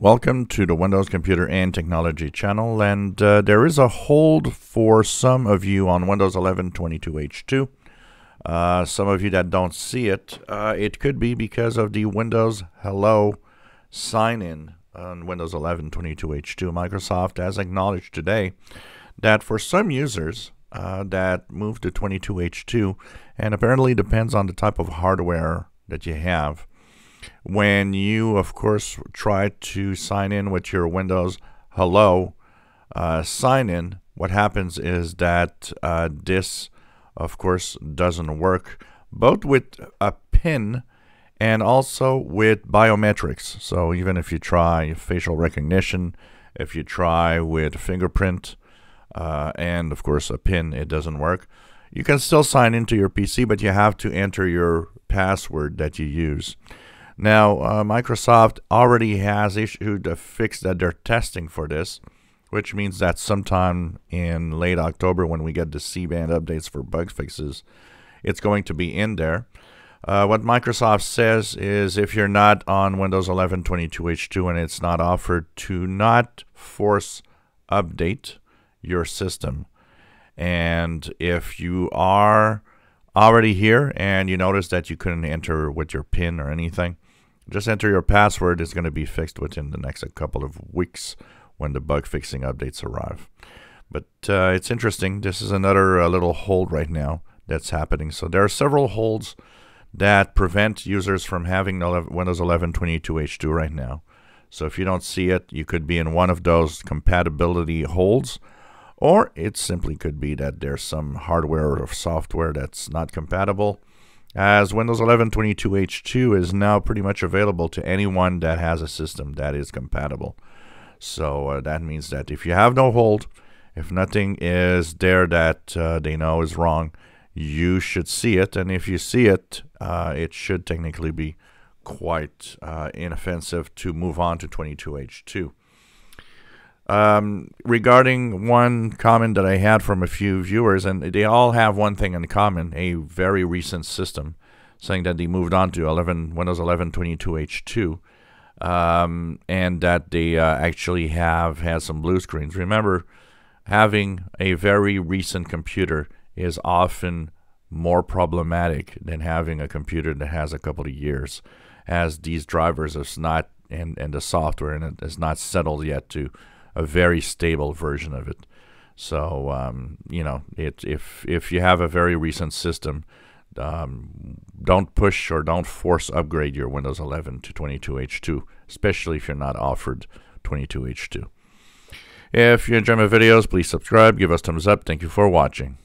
Welcome to the Windows Computer and Technology channel, and uh, there is a hold for some of you on Windows 11 22H2. Uh, some of you that don't see it, uh, it could be because of the Windows Hello sign-in on Windows 11 22H2. Microsoft has acknowledged today that for some users uh, that move to 22H2, and apparently depends on the type of hardware that you have, when you, of course, try to sign in with your Windows Hello uh, sign in, what happens is that uh, this, of course, doesn't work both with a PIN and also with biometrics. So even if you try facial recognition, if you try with fingerprint, uh, and of course a PIN, it doesn't work. You can still sign into your PC, but you have to enter your password that you use. Now, uh, Microsoft already has issued a fix that they're testing for this, which means that sometime in late October, when we get the C band updates for bug fixes, it's going to be in there. Uh, what Microsoft says is if you're not on Windows 11 22H2 and it's not offered, to not force update your system. And if you are already here and you notice that you couldn't enter with your PIN or anything, just enter your password. It's going to be fixed within the next couple of weeks when the bug fixing updates arrive. But uh, it's interesting. This is another uh, little hold right now that's happening. So there are several holds that prevent users from having Windows 11 22H2 right now. So if you don't see it, you could be in one of those compatibility holds, or it simply could be that there's some hardware or software that's not compatible as Windows 11 22H2 is now pretty much available to anyone that has a system that is compatible. So uh, that means that if you have no hold, if nothing is there that uh, they know is wrong, you should see it. And if you see it, uh, it should technically be quite uh, inoffensive to move on to 22H2. Um, regarding one comment that I had from a few viewers, and they all have one thing in common: a very recent system, saying that they moved on to 11 Windows 11 22H2, um, and that they uh, actually have had some blue screens. Remember, having a very recent computer is often more problematic than having a computer that has a couple of years, as these drivers is not and and the software and it is not settled yet to a very stable version of it. So um, you know, it, if if you have a very recent system, um, don't push or don't force upgrade your Windows 11 to 22H2, especially if you're not offered 22H2. If you enjoy my videos, please subscribe, give us thumbs up. Thank you for watching.